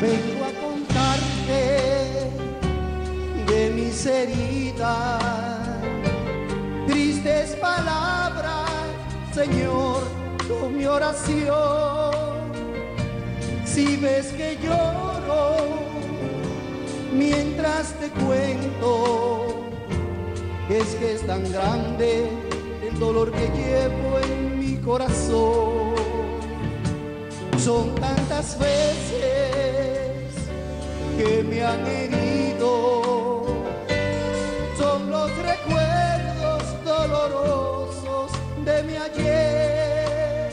vengo a contarte de mis heridas, tristes palabras, Señor, con mi oración. Si ves que lloro mientras te cuento, es que es tan grande el dolor que llevo en mi corazón. Son tantas veces que me han herido, son los recuerdos dolorosos de mi ayer,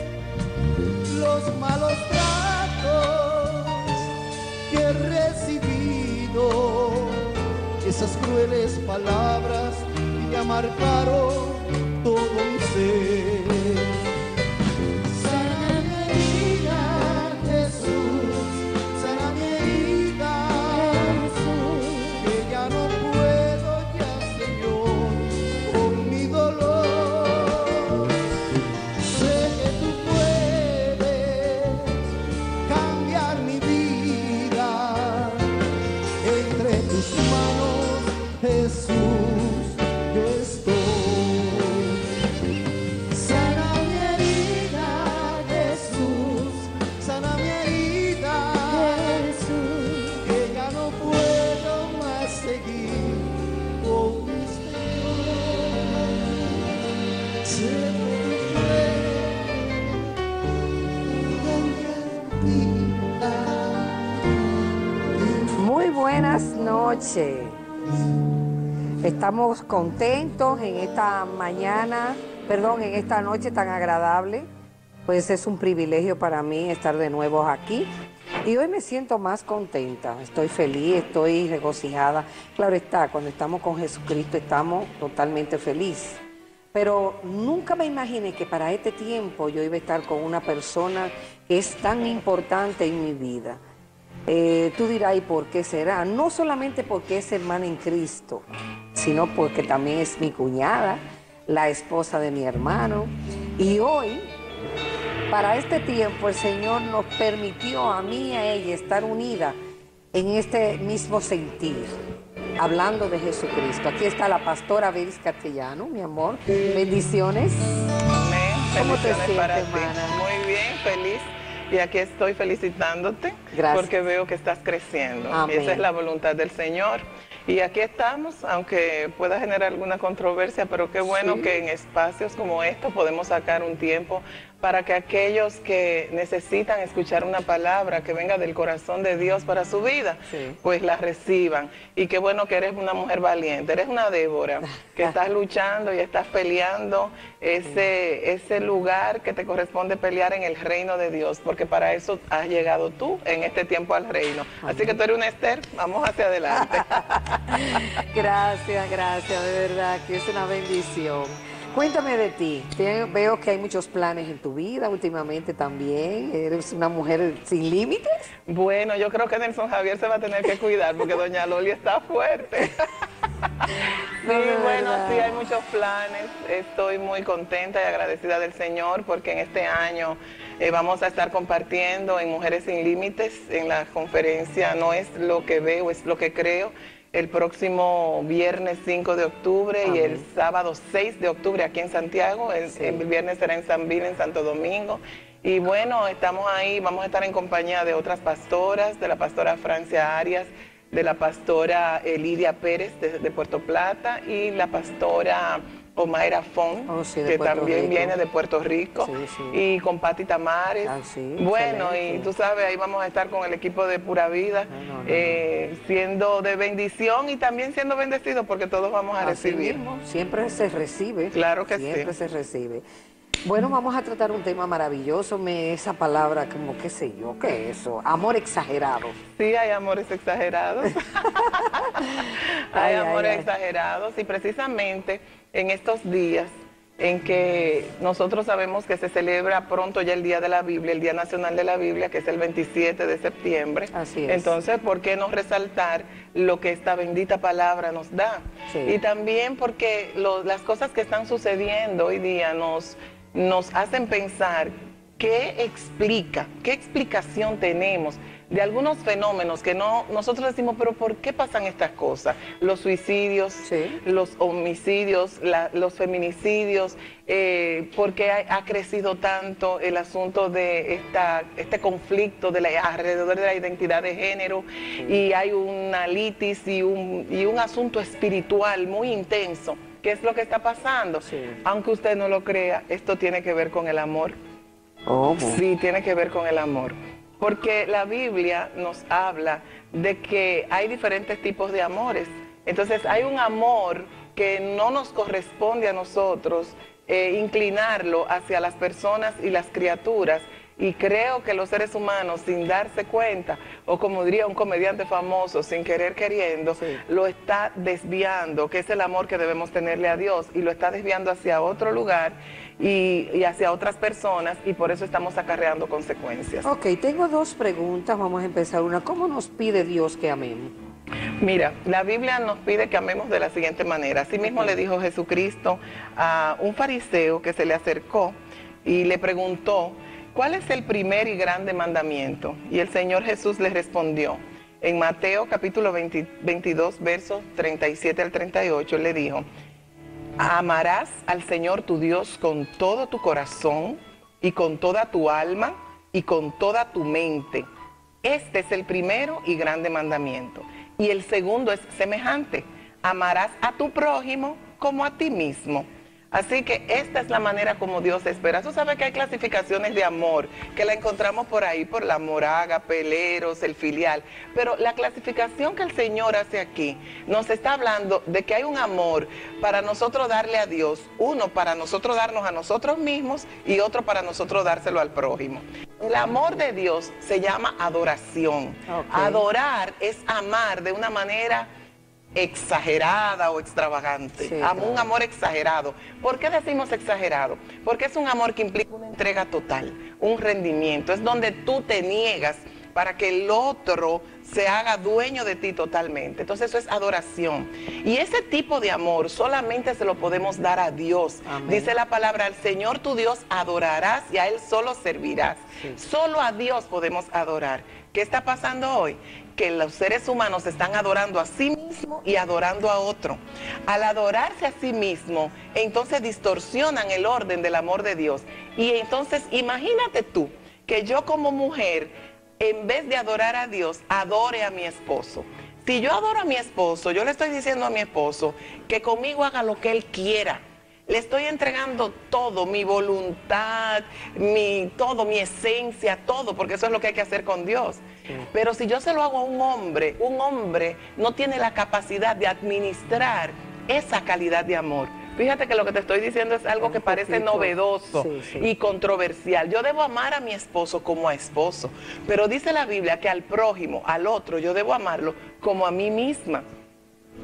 los malos tratos que he recibido, esas crueles palabras ya marcaron todo mi ser. Noches. Estamos contentos en esta mañana, perdón, en esta noche tan agradable. Pues es un privilegio para mí estar de nuevo aquí. Y hoy me siento más contenta, estoy feliz, estoy regocijada. Claro está, cuando estamos con Jesucristo estamos totalmente felices. Pero nunca me imaginé que para este tiempo yo iba a estar con una persona que es tan importante en mi vida. Eh, tú dirás, ¿y por qué será? No solamente porque es hermana en Cristo, sino porque también es mi cuñada, la esposa de mi hermano. Y hoy, para este tiempo, el Señor nos permitió a mí y a ella estar unidas en este mismo sentir, hablando de Jesucristo. Aquí está la pastora Beris Castellano, mi amor. Bendiciones. Amén. ¿Cómo te sientes, ti. hermana? Muy bien, feliz. Y aquí estoy felicitándote Gracias. porque veo que estás creciendo. Amén. Y esa es la voluntad del Señor. Y aquí estamos, aunque pueda generar alguna controversia, pero qué bueno Sí. que en espacios como estos podemos sacar un tiempo para que aquellos que necesitan escuchar una palabra que venga del corazón de Dios para su vida, Sí. pues la reciban. Y qué bueno que eres una mujer valiente, eres una Débora, que estás luchando y estás peleando ese, ese lugar que te corresponde pelear en el reino de Dios, porque para eso has llegado tú en este tiempo al reino. Así que tú eres una Esther, vamos hacia adelante. Gracias, gracias, de verdad que es una bendición. Cuéntame de ti. Te- veo que hay muchos planes en tu vida últimamente también. Eres una mujer sin límites. Bueno, yo creo que Nelson Javier se va a tener que cuidar porque doña Loli está fuerte. Sí, No, bueno, verdad. sí, hay muchos planes. Estoy muy contenta y agradecida del Señor porque en este año eh, vamos a estar compartiendo en Mujeres Sin Límites, en la conferencia No es lo que veo, es lo que creo, el próximo viernes 5 de octubre y el sábado 6 de octubre aquí en Santiago. El, Sí. el viernes será en San Bill, en Santo Domingo. Y bueno, estamos ahí, vamos a estar en compañía de otras pastoras, de la pastora Francia Arias, de la pastora eh, Lidia Pérez de, de Puerto Plata y la pastora Omaira Fon, Oh, sí, que Puerto también Rico. viene de Puerto Rico, Sí, sí. y con Patti Tamares. Ah, sí, bueno, excelente. y tú sabes, ahí vamos a estar con el equipo de Pura Vida, No, no, no, eh, siendo de bendición y también siendo bendecidos porque todos vamos a Así recibir. mismo, siempre se recibe. Claro que siempre se recibe. Bueno, vamos a tratar un tema maravilloso. Me, esa palabra, como qué sé yo, ¿qué es eso? Amor exagerado. Sí, hay amores exagerados. Ay, hay ay, amores ay. exagerados y precisamente en estos días en que nosotros sabemos que se celebra pronto ya el Día de la Biblia, el Día Nacional de la Biblia, que es el 27 de septiembre. Así es. Entonces, ¿por qué no resaltar lo que esta bendita palabra nos da? Sí. Y también porque lo- las cosas que están sucediendo hoy día nos, nos hacen pensar ¿qué explica? ¿Qué explicación tenemos de algunos fenómenos que no nosotros decimos, pero ¿por qué pasan estas cosas? Los suicidios, Sí. los homicidios, la- los feminicidios, eh, ¿por qué ha, ha crecido tanto el asunto de esta, este conflicto de la, alrededor de la identidad de género? Y hay una litis y un, y un asunto espiritual muy intenso. ¿Qué es lo que está pasando? Sí. Aunque usted no lo crea, esto tiene que ver con el amor. ¿Cómo? Sí, tiene que ver con el amor. Porque la Biblia nos habla de que hay diferentes tipos de amores. Entonces hay un amor que no nos corresponde a nosotros eh, inclinarlo hacia las personas y las criaturas. Y creo que los seres humanos, sin darse cuenta, o como diría un comediante famoso, sin querer queriendo, Sí. lo está desviando, que es el amor que debemos tenerle a Dios, y lo está desviando hacia otro lugar y, y hacia otras personas, y por eso estamos acarreando consecuencias. Ok, tengo dos preguntas. Vamos a empezar una. ¿Cómo nos pide Dios que amemos? Mira, la Biblia nos pide que amemos de la siguiente manera. Así mismo le dijo Jesucristo a un fariseo que se le acercó y le preguntó, ¿cuál es el primer y grande mandamiento? Y el Señor Jesús le respondió. En Mateo capítulo 20 22, versos 37 al 38, le dijo, Amarás al Señor tu Dios con todo tu corazón y con toda tu alma y con toda tu mente. Este es el primero y grande mandamiento. Y el segundo es semejante. Amarás a tu prójimo como a ti mismo. Así que esta es la manera como Dios espera. Tú sabes que hay clasificaciones de amor, que la encontramos por ahí, por la moraga, peleros, el filial. Pero la clasificación que el Señor hace aquí nos está hablando de que hay un amor para nosotros darle a Dios, uno para nosotros darnos a nosotros mismos y otro para nosotros dárselo al prójimo. El amor de Dios se llama adoración. Adorar es amar de una manera exagerada o extravagante. Sí, Un amor exagerado. ¿Por qué decimos exagerado? Porque es un amor que implica una entrega total, un rendimiento. Es donde tú te niegas para que el otro se haga dueño de ti totalmente. Entonces eso es adoración. Y ese tipo de amor solamente se lo podemos dar a Dios. Amén. Dice la palabra, al Señor tu Dios adorarás y a Él solo servirás. Sí. Solo a Dios podemos adorar. ¿Qué está pasando hoy? Que los seres humanos se están adorando a sí y adorando a otro. Al adorarse a sí mismo, entonces distorsionan el orden del amor de Dios. Y entonces imagínate tú que yo como mujer, en vez de adorar a Dios, adore a mi esposo. Si yo adoro a mi esposo, yo le estoy diciendo a mi esposo que conmigo haga lo que él quiera. Le estoy entregando todo, mi voluntad, mi todo, mi esencia, todo, porque eso es lo que hay que hacer con Dios. Pero si yo se lo hago a un hombre, un hombre no tiene la capacidad de administrar esa calidad de amor. Fíjate que lo que te estoy diciendo es algo que parece novedoso sí, sí. y controversial. Yo debo amar a mi esposo como a esposo, pero dice la Biblia que al prójimo, al otro, yo debo amarlo como a mí misma.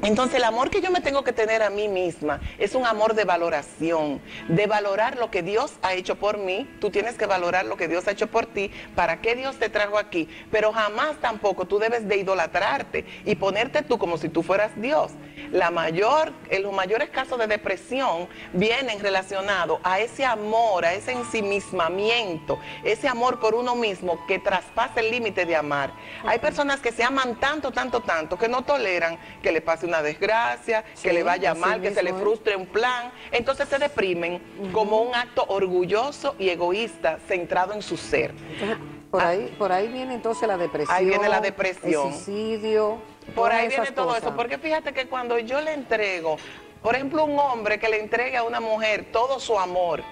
Entonces el amor que yo me tengo que tener a mí misma es un amor de valoración, de valorar lo que Dios ha hecho por mí. Tú tienes que valorar lo que Dios ha hecho por ti, para qué Dios te trajo aquí. Pero jamás tampoco tú debes de idolatrarte y ponerte tú como si tú fueras Dios. La mayor, en los mayores casos de depresión vienen relacionados a ese amor, a ese ensimismamiento, ese amor por uno mismo que traspasa el límite de amar. Hay personas que se aman tanto, tanto, tanto, que no toleran que le pase una desgracia, que le vaya mal, que se le frustre un plan. Entonces se deprimen como un acto orgulloso y egoísta centrado en su ser. Entonces, por ahí, por ahí viene entonces la depresión. Ah. Ahí viene la depresión. El suicidio. Por ahí viene todo cosas. eso, porque fíjate que cuando yo le entrego, por ejemplo, un hombre que le entregue a una mujer todo su amor,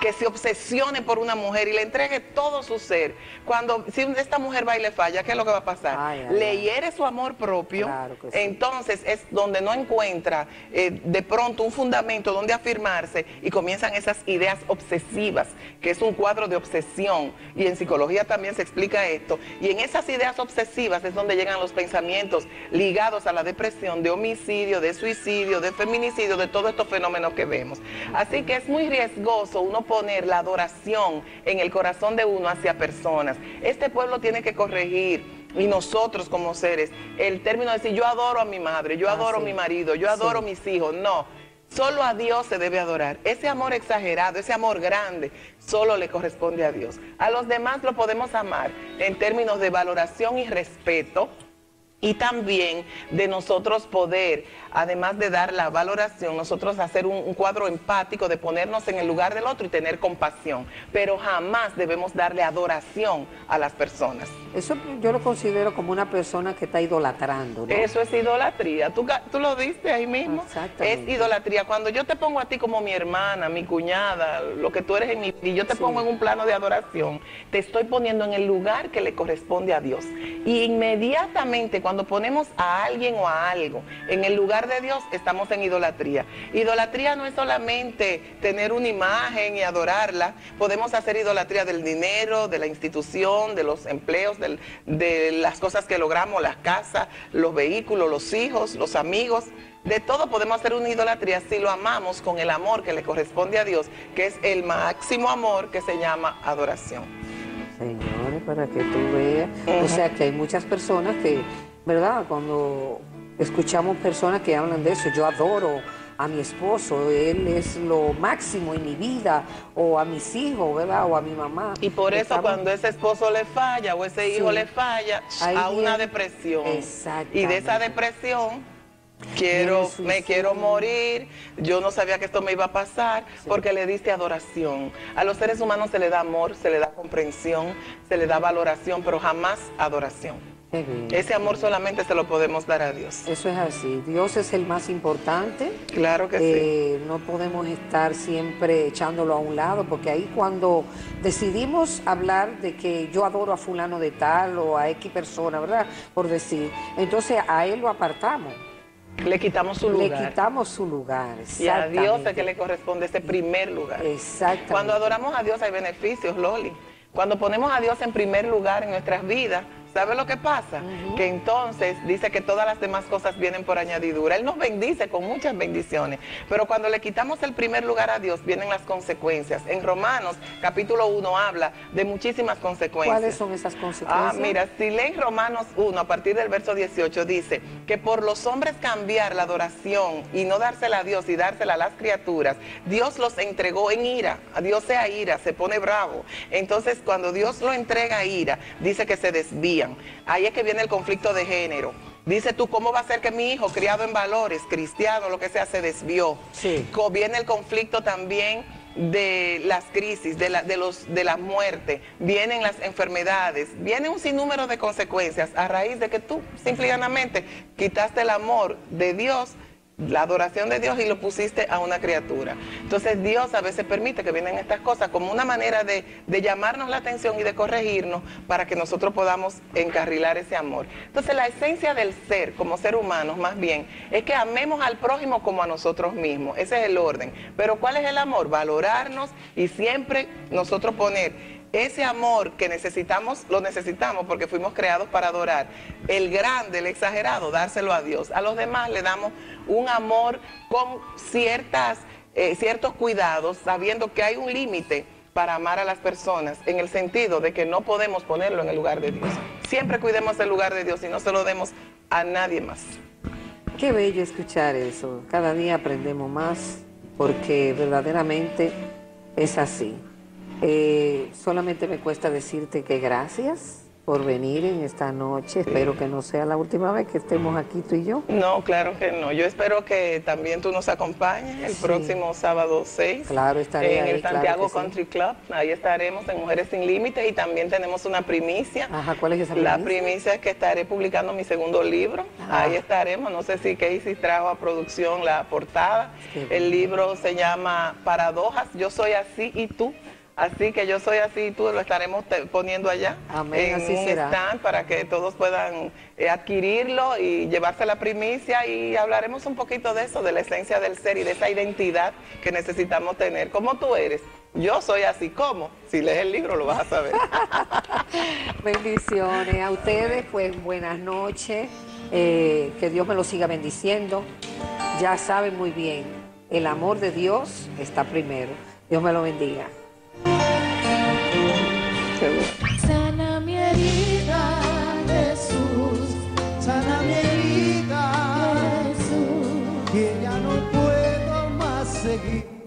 que se obsesione por una mujer y le entregue todo su ser, cuando si esta mujer va y le falla, ¿qué es lo que va a pasar? Ay, ay, le hiere su amor propio, Claro que sí. entonces es donde no encuentra eh, de pronto un fundamento donde afirmarse y comienzan esas ideas obsesivas, que es un cuadro de obsesión, y en psicología también se explica esto, y en esas ideas obsesivas es donde llegan los pensamientos ligados a la depresión, de homicidio, de suicidio, de feminicidio, de todos estos fenómenos que vemos. Así que es muy riesgoso uno poner la adoración en el corazón de uno hacia personas. Este pueblo tiene que corregir y nosotros como seres, el término de decir yo adoro a mi madre, yo Ah, adoro a mi marido, yo adoro a mis hijos, no. Solo a Dios se debe adorar. Ese amor exagerado, ese amor grande, solo le corresponde a Dios. A los demás lo podemos amar en términos de valoración y respeto. Y también de nosotros poder, además de dar la valoración, nosotros hacer un, un cuadro empático de ponernos en el lugar del otro y tener compasión. Pero jamás debemos darle adoración a las personas. Eso yo lo considero como una persona que está idolatrando, ¿no? Eso es idolatría. ¿Tú, tú lo diste ahí mismo. Exactamente. Es idolatría. Cuando yo te pongo a ti como mi hermana, mi cuñada, lo que tú eres en mi y yo te Sí. pongo en un plano de adoración, te estoy poniendo en el lugar que le corresponde a Dios. Y inmediatamente cuando ponemos a alguien o a algo en el lugar de Dios, estamos en idolatría. Idolatría no es solamente tener una imagen y adorarla. Podemos hacer idolatría del dinero, de la institución, de los empleos, del- de las cosas que logramos, las casas, los vehículos, los hijos, los amigos. De todo podemos hacer una idolatría si lo amamos con el amor que le corresponde a Dios, que es el máximo amor que se llama adoración. Señores, para que tú veas. O sea que hay muchas personas que, ¿verdad? Cuando escuchamos personas que hablan de eso, yo adoro a mi esposo, él es lo máximo en mi vida, o a mis hijos, ¿verdad? O a mi mamá. Y por eso Estamos- cuando ese esposo le falla o ese hijo Sí. le falla, Ahí a una viene- depresión. Y de esa depresión quiero, me quiero morir, yo no sabía que esto me iba a pasar, porque le diste adoración. A los seres humanos se le da amor, se le da comprensión, se le da valoración, pero jamás adoración. Ese amor solamente se lo podemos dar a Dios. Eso es así. Dios es el más importante. Claro que sí. Eh, no podemos estar siempre echándolo a un lado, porque ahí cuando decidimos hablar de que yo adoro a fulano de tal o a X persona, ¿verdad? Por decir, entonces a él lo apartamos, Le quitamos su le lugar. quitamos su lugar. Y a Dios es que le corresponde ese primer lugar. Exactamente. Cuando adoramos a Dios hay beneficios, Loli. Cuando ponemos a Dios en primer lugar en nuestras vidas, ¿sabe lo que pasa? Que entonces dice que todas las demás cosas vienen por añadidura. Él nos bendice con muchas bendiciones, pero cuando le quitamos el primer lugar a Dios, vienen las consecuencias. En Romanos capítulo 1 habla de muchísimas consecuencias. ¿Cuáles son esas consecuencias? Ah, mira, si leen Romanos 1 a partir del verso 18 dice que por los hombres cambiar la adoración y no dársela a Dios y dársela a las criaturas, Dios los entregó en ira. A Dios sea ira, se pone bravo. Entonces, cuando Dios lo entrega a ira, dice que se Ahí es que viene el conflicto de género. Dice tú, ¿cómo va a ser que mi hijo, criado en valores, cristiano, lo que sea, se desvió? Sí. Viene el conflicto también de las crisis, de la, de los, de la muerte, vienen las enfermedades, viene un sinnúmero de consecuencias a raíz de que tú simple y llanamente quitaste el amor de Dios, la adoración de Dios y lo pusiste a una criatura. Entonces Dios a veces permite que vienen estas cosas como una manera de, de llamarnos la atención y de corregirnos para que nosotros podamos encarrilar ese amor. Entonces la esencia del ser como ser humanos más bien es que amemos al prójimo como a nosotros mismos. Ese es el orden. Pero ¿cuál es el amor? Valorarnos y siempre nosotros poner ese amor que necesitamos, lo necesitamos porque fuimos creados para adorar. El grande, el exagerado, dárselo a Dios. A los demás le damos un amor con ciertas, eh, ciertos cuidados, sabiendo que hay un límite para amar a las personas, en el sentido de que no podemos ponerlo en el lugar de Dios. Siempre cuidemos el lugar de Dios y no se lo demos a nadie más. Qué bello escuchar eso. Cada día aprendemos más porque verdaderamente es así. Eh, solamente me cuesta decirte que gracias por venir en esta noche. Espero que no sea la última vez que estemos aquí tú y yo. No, claro que no. Yo espero que también tú nos acompañes el Sí. próximo sábado 6. Claro, estaré En ahí, el claro Santiago sí. Country Club. Ahí estaremos en Mujeres Sin Límites y también tenemos una primicia. Ajá, ¿cuál es esa La primicia? primicia es que estaré publicando mi segundo libro. Ah. Ahí estaremos. No sé si Casey trajo a producción la portada. El libro se llama Paradojas. Yo soy así y tú. Así que yo soy así y tú lo estaremos poniendo allá Amén, en así un será. stand para que todos puedan eh, adquirirlo y llevarse la primicia y hablaremos un poquito de eso, de la esencia del ser y de esa identidad que necesitamos tener. ¿Cómo tú eres? Yo soy así como. Si lees el libro lo vas a saber. Bendiciones a ustedes, pues buenas noches. Eh, que Dios me lo siga bendiciendo. Ya saben muy bien, el amor de Dios está primero. Dios me lo bendiga. que ya no puedo más seguir.